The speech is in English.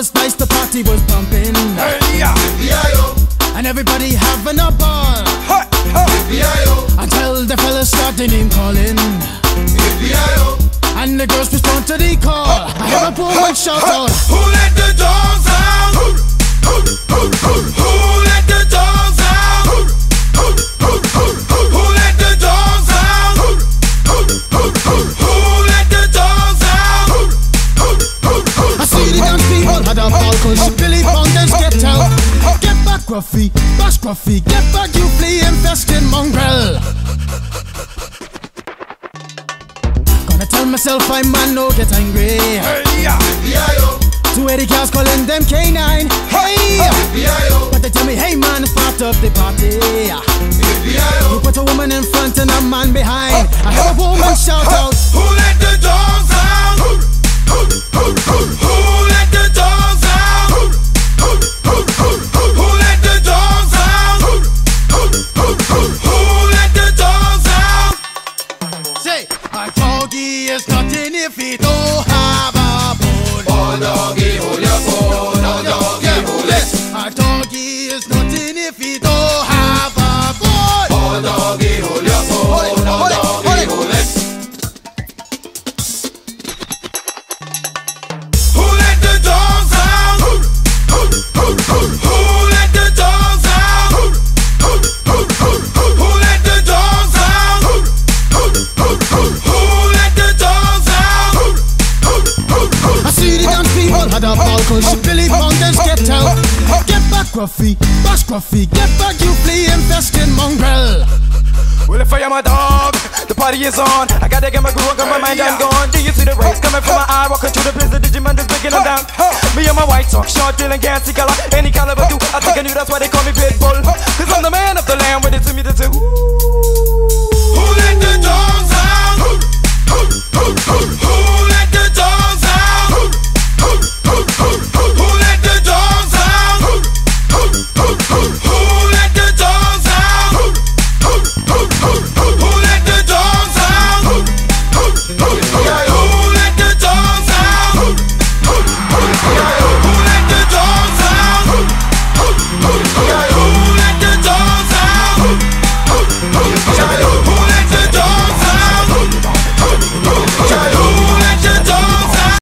The party was nice, the party was pumping. And everybody having a ball. Until the fellas start their name calling. And the girls respond to the call. I hear a woman shout out. Who let the dogs out? Who Gruffy, bash Gruffy, get back, you flea infested mongrel. Gonna tell myself I man no get angry. Hey, yeah. Two eighty cars calling them K9. Hey! But they tell me, hey man, it's part of the party. You put a woman in front and a man behind. I heard a woman shout out. If he don't have a bone. Oh hold your phone. Oh doggy, hold it. A doggy is nothing had a ball cause get out. Get back, Gruffy, bash Gruffy, get back, you flea infested mongrel. Well, if I am a dog, the party is on. I gotta get my groove on, cause my mind I'm gone. Do you see the rays coming from my eye? Walking through the blizzard, Digimon is breaking them down. Me and my white talk, short, dealing, gassy color, any caliber do. I think I knew that's why they